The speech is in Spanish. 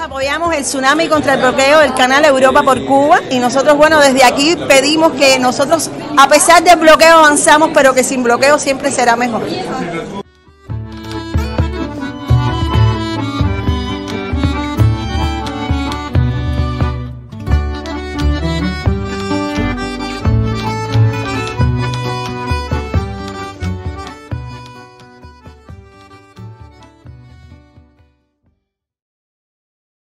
Apoyamos el tsunami contra el bloqueo del canal Europa por Cuba y nosotros, bueno, desde aquí pedimos que nosotros, a pesar del bloqueo, avanzamos, pero que sin bloqueo siempre será mejor.